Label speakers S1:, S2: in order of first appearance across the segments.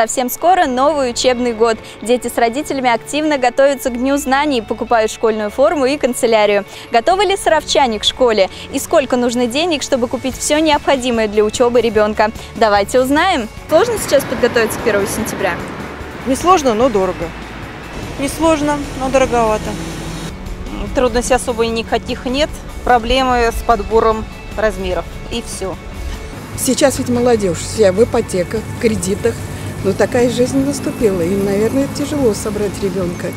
S1: Совсем скоро новый учебный год. Дети с родителями активно готовятся к Дню знаний, покупают школьную форму и канцелярию. Готовы ли саровчане к школе? И сколько нужно денег, чтобы купить все необходимое для учебы ребенка? Давайте узнаем. Сложно сейчас подготовиться к 1 сентября?
S2: Несложно, но дорого. Несложно, но дороговато.
S3: Трудностей особо никаких нет. Проблемы с подбором размеров. И все.
S4: Сейчас ведь молодежь вся в ипотеках, кредитах. Но такая жизнь наступила. И, наверное, тяжело собрать ребенка.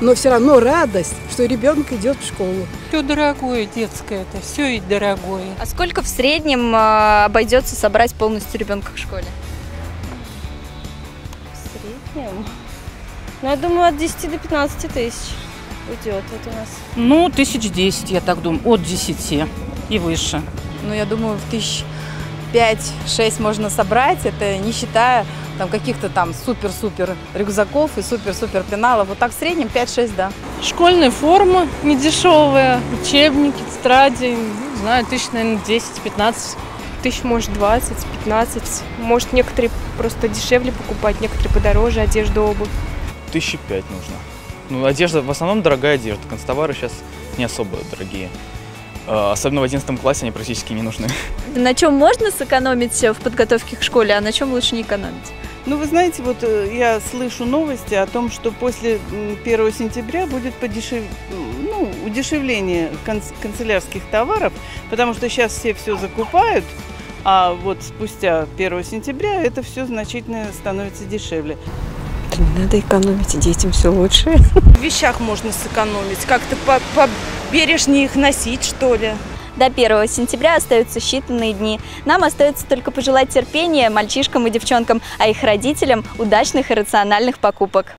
S4: Но все равно радость, что ребенок идет в школу.
S5: Все дорогое детское это, все и дорогое.
S1: А сколько в среднем э, обойдется собрать полностью ребенка в школе?
S6: В среднем? Ну, я думаю, от 10 до 15 тысяч уйдет вот у нас.
S7: Ну, тысяч десять, я так думаю, от десяти и выше.
S8: Ну, я думаю, в тысяч пять-шесть можно собрать, это не считая там каких-то там супер-супер рюкзаков и супер-супер пеналов. Вот так в среднем 5-6, да.
S5: Школьная форма недешевая, учебники, тетради, не знаю, тысяч, наверное, 10-15.
S6: Тысяч, может, 20, 15. Может, некоторые просто дешевле покупать, некоторые подороже, одежду, обувь.
S9: Тысячи пять нужно. Ну, одежда, в основном дорогая одежда. Констовары сейчас не особо дорогие. Э, Особенно в 11 классе они практически не нужны.
S1: На чем можно сэкономить в подготовке к школе, а на чем лучше не экономить?
S2: Ну, вы знаете, вот э, я слышу новости о том, что после м, 1 сентября будет подешев... ну, удешевление канц- канцелярских товаров, потому что сейчас все все закупают, а вот спустя 1 сентября это все значительно становится дешевле.
S4: Не надо экономить, детям все лучше.
S3: В вещах можно сэкономить. Как-то по- побережнее их носить, что ли.
S1: До 1 сентября остаются считанные дни. Нам остается только пожелать терпения мальчишкам и девчонкам, а их родителям удачных и рациональных покупок.